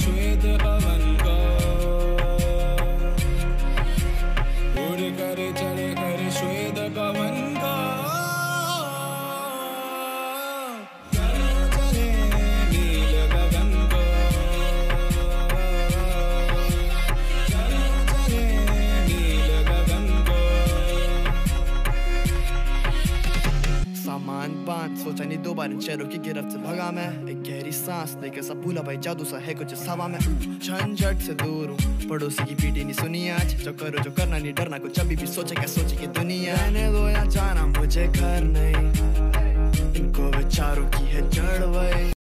श्वेत पवन सामान बाँध सोचा नहीं दो बार इन शहरों की गिरफ्त से भगा मैं। एक गहरी सांस लेके सब भूला भाई जादू सा है, कुछ सवा में। झंझट से दूर हूँ, पड़ोसी की पीटी नहीं सुनी आज। जो करो, जो करना नहीं डरना, कुछ अभी भी सोचे क्या सोचे की दुनिया। दो या जाना, मुझे घर नहीं।